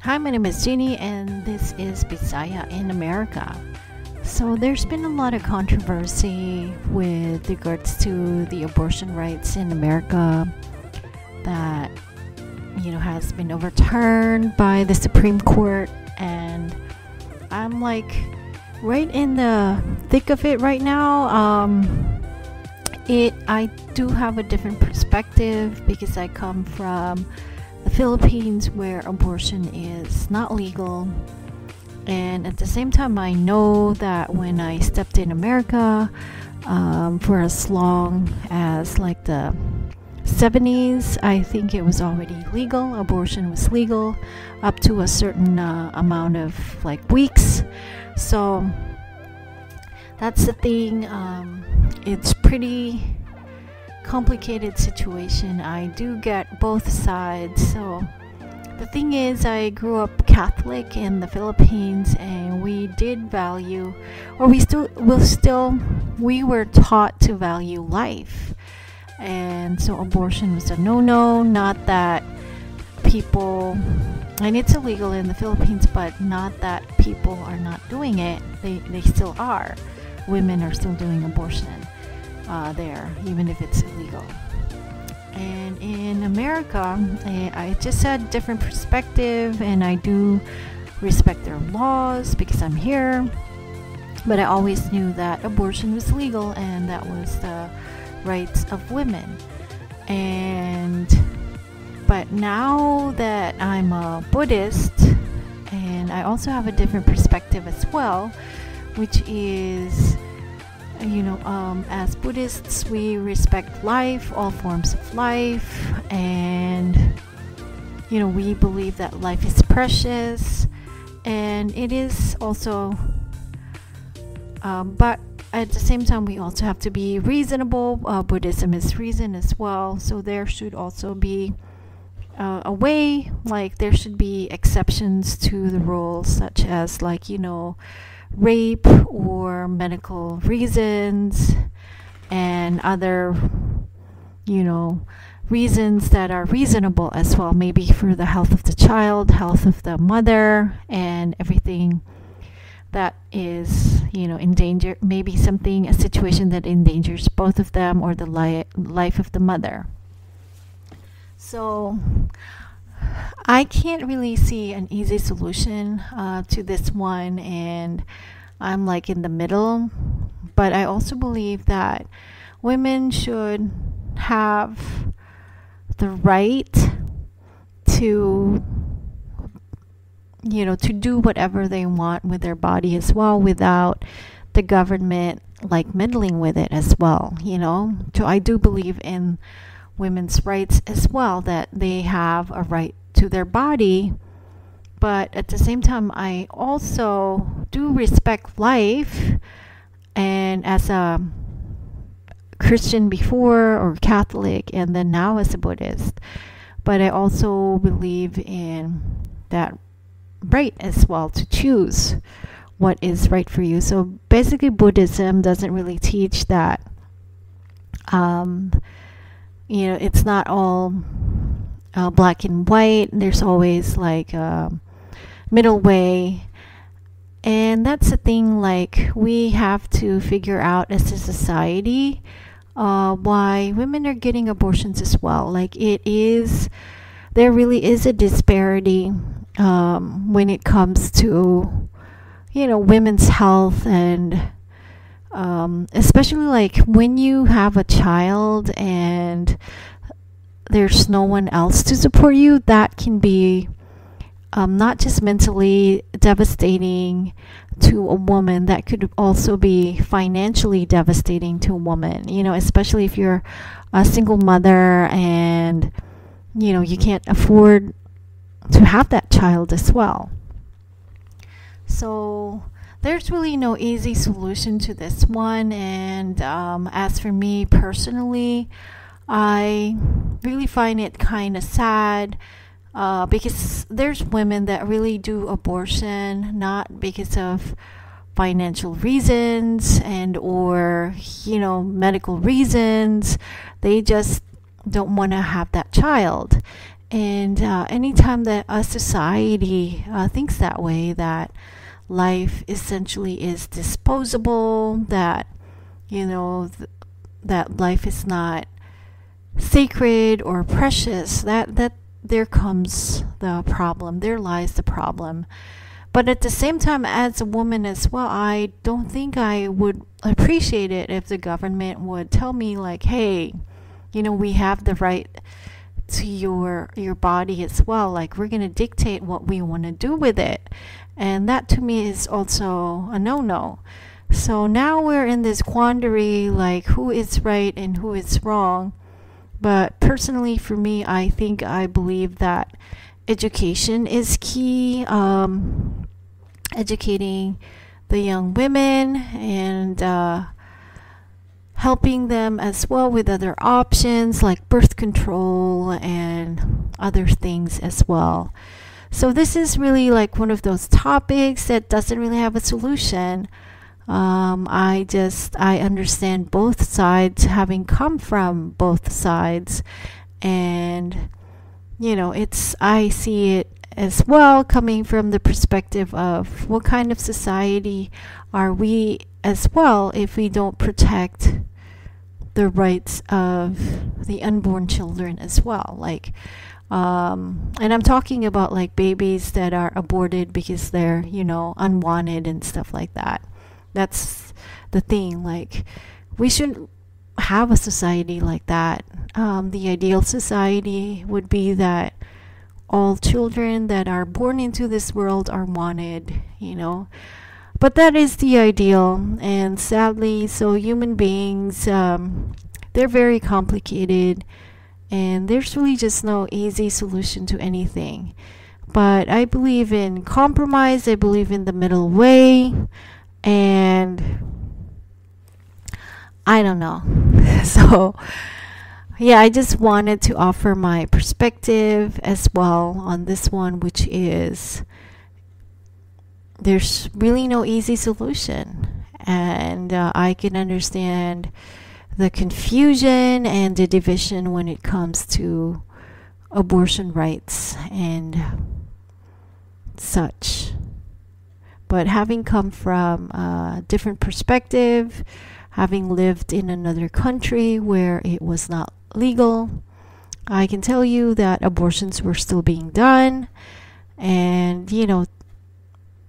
Hi, my name is Genie, and this is Bisaya in America. So, there's been a lot of controversy with regards to the abortion rights in America that you know has been overturned by the Supreme Court, and I'm like right in the thick of it right now. Um, it I do have a different perspective because I come from Philippines where abortion is not legal. And at the same time, I know that when I stepped in America um, for as long as like the 70s, I think it was already legal. Abortion was legal up to a certain uh, amount of like weeks. So that's the thing. Um, it's pretty complicated situation. I do get both sides. So the thing is, I grew up Catholic in the Philippines, and we did value, or we still will still, we were taught to value life, and so abortion was a no-no. Not that people, and it's illegal in the Philippines, but not that people are not doing it. They they still are. Women are still doing abortion uh, there, even if it's illegal. And in America, I, I just had a different perspective, and I do respect their laws because I'm here. But I always knew that abortion was legal, and that was the rights of women. And but now that I'm a Buddhist, and I also have a different perspective as well, which is you know, um, as Buddhists, we respect life, all forms of life, and you know, we believe that life is precious, and it is also. Um, but at the same time, we also have to be reasonable. Uh, Buddhism is reason as well, so there should also be uh, a way, like there should be exceptions to the rules, such as like you know rape or medical reasons and other, you know, reasons that are reasonable as well, maybe for the health of the child, health of the mother, and everything that is, you know, in danger, maybe something, a situation that endangers both of them or the li- life of the mother. So, I can't really see an easy solution uh, to this one, and I'm like in the middle. But I also believe that women should have the right to you know to do whatever they want with their body as well without the government like meddling with it as well you know so i do believe in women's rights as well that they have a right to their body. But at the same time, I also do respect life. And as a Christian before, or Catholic, and then now as a Buddhist, but I also believe in that right as well to choose what is right for you. So basically, Buddhism doesn't really teach that. Um, you know, it's not all uh, black and white. There's always like a middle way. And that's the thing, like, we have to figure out as a society uh, why women are getting abortions as well. Like, it is, there really is a disparity um, when it comes to, you know, women's health and um, especially like when you have a child and there's no one else to support you, that can be um, not just mentally devastating to a woman, that could also be financially devastating to a woman, you know, especially if you're a single mother and, you know, you can't afford to have that child as well. So, there's really no easy solution to this one. And um, as for me personally, I really find it kind of sad uh, because there's women that really do abortion not because of financial reasons and or you know medical reasons. They just don't want to have that child. And uh, anytime that a society uh, thinks that way, that life essentially is disposable, that, you know, th- that life is not sacred or precious, that, that there comes the problem, there lies the problem. But at the same time, as a woman as well, I don't think I would appreciate it if the government would tell me, like, hey, you know, we have the right to your your body as well. Like we're going to dictate what we want to do with it. And that to me is also a no-no. So now we're in this quandary like who is right and who is wrong but personally for me i think i believe that education is key um, educating the young women and uh, helping them as well with other options like birth control and other things as well. So, this is really like one of those topics that doesn't really have a solution. Um, I just I understand both sides, having come from both sides, and you know, it's I see it as well coming from the perspective of what kind of society are we as well if we don't protect the rights of the unborn children as well. Like, um, and I'm talking about like babies that are aborted because they're, you know, unwanted and stuff like that. That's the thing. Like, we shouldn't have a society like that. Um, the ideal society would be that all children that are born into this world are wanted, you know. But that is the ideal, and sadly, so human beings, um, they're very complicated, and there's really just no easy solution to anything. But I believe in compromise, I believe in the middle way, and I don't know. so, yeah, I just wanted to offer my perspective as well on this one, which is there's really no easy solution. And uh, I can understand the confusion and the division when it comes to abortion rights and such. But having come from a different perspective, having lived in another country where it was not legal, I can tell you that abortions were still being done. And, you know,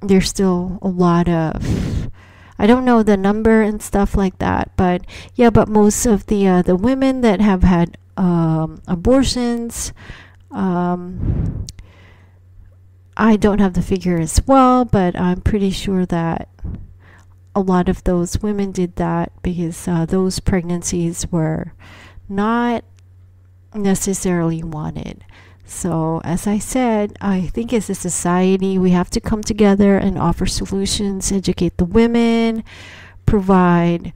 there's still a lot of I don't know the number and stuff like that, but yeah, but most of the uh, the women that have had um, abortions, um, I don't have the figure as well, but I'm pretty sure that a lot of those women did that because uh, those pregnancies were not necessarily wanted. So, as I said, I think as a society, we have to come together and offer solutions, educate the women, provide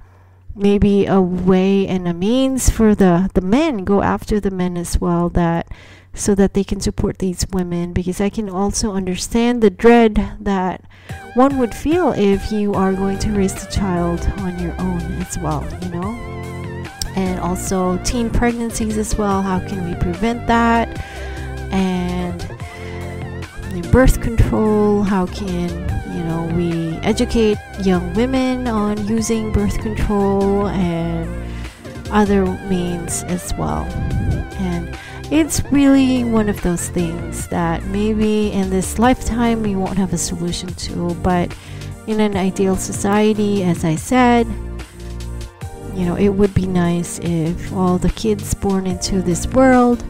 maybe a way and a means for the, the men, go after the men as well, that so that they can support these women because I can also understand the dread that one would feel if you are going to raise the child on your own as well, you know? And also teen pregnancies as well. How can we prevent that? and birth control how can you know we educate young women on using birth control and other means as well and it's really one of those things that maybe in this lifetime we won't have a solution to but in an ideal society as i said you know it would be nice if all the kids born into this world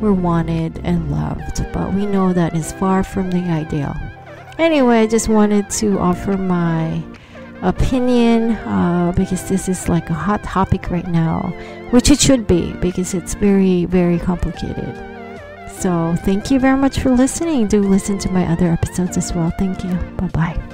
were wanted and loved, but we know that is far from the ideal. Anyway, I just wanted to offer my opinion uh, because this is like a hot topic right now, which it should be because it's very, very complicated. So, thank you very much for listening. Do listen to my other episodes as well. Thank you. Bye bye.